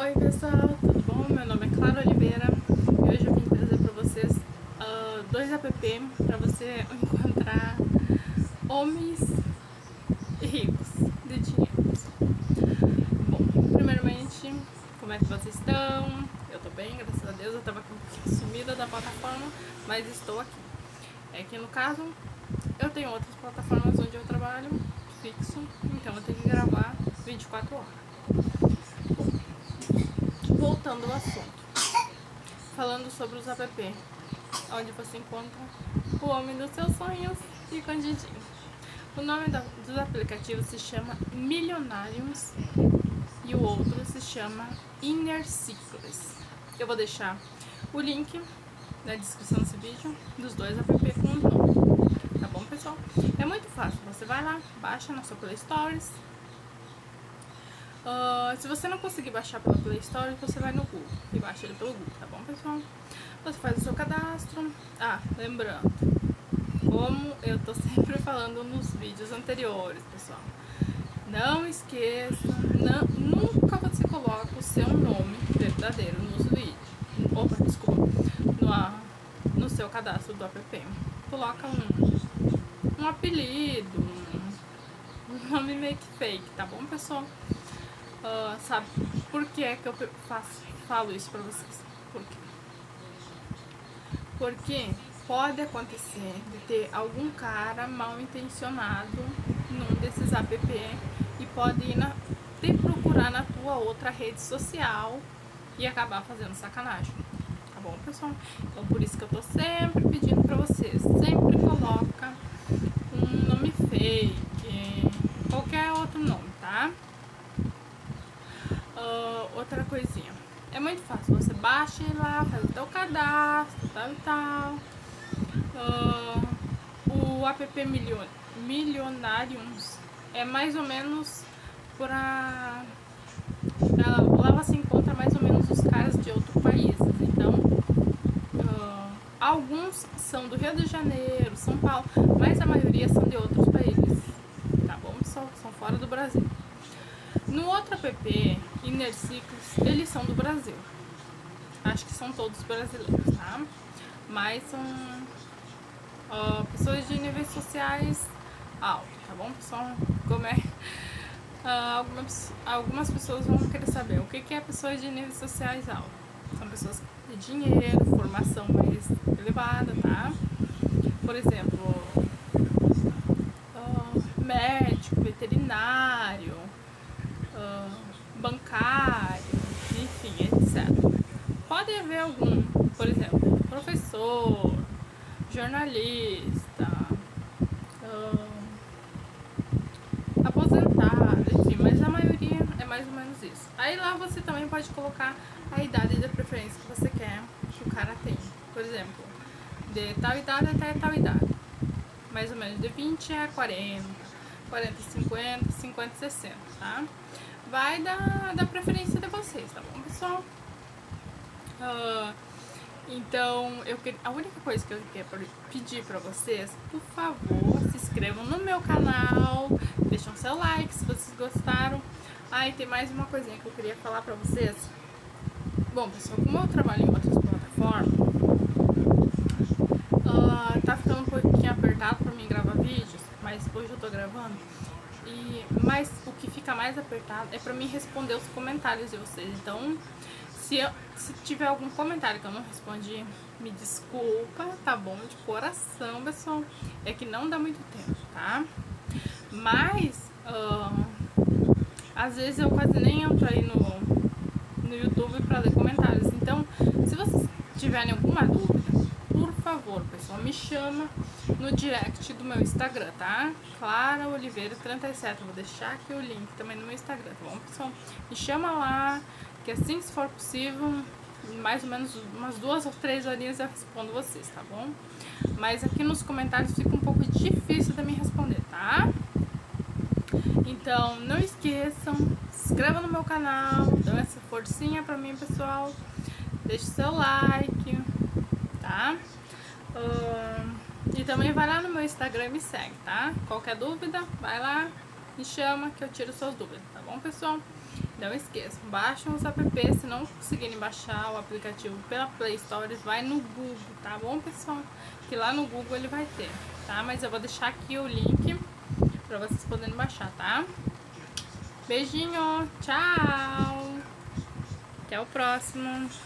Oi pessoal, tudo bom? Meu nome é Clara Oliveira e hoje eu vim trazer para vocês uh, dois app para você encontrar homens ricos de dinheiro. Bom, primeiramente, como é que vocês estão? Eu tô bem, graças a Deus, eu tava sumida da plataforma, mas estou aqui. É que no caso, eu tenho outras plataformas onde eu trabalho fixo, então eu tenho que gravar 24 horas voltando ao assunto, falando sobre os app, onde você encontra o homem dos seus sonhos e Candidinho. O nome dos aplicativos se chama Milionários e o outro se chama Inner Circles. Eu vou deixar o link na descrição desse vídeo dos dois app com os nomes. Tá bom, pessoal? É muito fácil. Você vai lá, baixa na sua Play Stores, Se você não conseguir baixar pela Play Store, você vai no Google e baixa ele pelo Google, tá bom, pessoal? Você faz o seu cadastro. Ah, lembrando, como eu tô sempre falando nos vídeos anteriores, pessoal, não esqueça, não, nunca você coloca o seu nome verdadeiro nos vídeos. Opa, desculpa, no, no seu cadastro do app. Coloca um, um apelido, um, um nome meio que fake, tá bom, pessoal? Uh, sabe por que é que eu faço, falo isso pra vocês? Por quê? Porque pode acontecer de ter algum cara mal intencionado num desses app e pode ir na, te procurar na tua outra rede social e acabar fazendo sacanagem. Tá bom, pessoal? Então por isso que eu tô sempre pedindo pra vocês, sempre coloca um nome fake, qualquer outro nome, tá? Uh, outra coisinha. É muito fácil. Você baixa lá, faz o seu cadastro, tal e tal. Uh, o app Million, Millionariums é mais ou menos pra, Lá você encontra mais ou menos os caras de outros países. Então, uh, alguns são do Rio de Janeiro, São Paulo, mas a maioria são de outros países. Tá bom? São, são fora do Brasil. No outro app, Inner Cycles, eles são do Brasil. Acho que são todos brasileiros, tá? Mas são pessoas de níveis sociais altos, tá bom, pessoal? Como é? Uh, algumas, algumas pessoas vão querer saber o que, que é pessoas de níveis sociais altos. São pessoas de dinheiro, formação mais elevada, tá? Por exemplo, uh, médico, veterinário, uh, bancário, enfim, etc. Pode haver algum, por exemplo, professor, jornalista, uh, aposentado, enfim, mas a maioria é mais ou menos isso. Aí lá você também pode colocar a idade de preferência que você quer que o cara tenha. Por exemplo, de tal idade até tal idade. Mais ou menos de 20 a 40, 40 a 50, 50 a 60, tá? Vai da, da preferência de vocês, tá bom, pessoal? Uh, então, eu a única coisa que eu quero pedir pra vocês, por favor, se inscrevam no meu canal, deixem seu like se vocês gostaram. Ah, e tem mais uma coisinha que eu queria falar pra vocês. Bom, pessoal, como eu trabalho em outras plataformas, uh, tá ficando um pouquinho apertado pra mim gravar vídeos, mas hoje eu tô gravando. E, mas o que fica mais apertado é para mim responder os comentários de vocês. Então, se, eu, se tiver algum comentário que eu não respondi, me desculpa, tá bom? De coração, pessoal. É que não dá muito tempo, tá? Mas, uh, às vezes eu quase nem entro aí no, no YouTube para ler comentários. Então, se vocês tiverem alguma dúvida, favor, pessoal, me chama no direct do meu Instagram, tá? Clara Oliveira 37. Vou deixar aqui o link também no meu Instagram, tá bom, pessoal? Me chama lá, que assim, se for possível, mais ou menos umas duas ou três horinhas eu respondo vocês, tá bom? Mas aqui nos comentários fica um pouco difícil de me responder, tá? Então, não esqueçam, se inscreva no meu canal, dão essa forcinha pra mim, pessoal. Deixe seu like, tá? Uh, e também vai lá no meu Instagram e me segue, tá? Qualquer dúvida, vai lá, me chama que eu tiro suas dúvidas, tá bom, pessoal? Não esqueçam, baixem os apps, se não conseguirem baixar o aplicativo pela Play Store, vai no Google, tá bom, pessoal? Que lá no Google ele vai ter, tá? Mas eu vou deixar aqui o link pra vocês poderem baixar, tá? Beijinho, tchau! Até o próximo!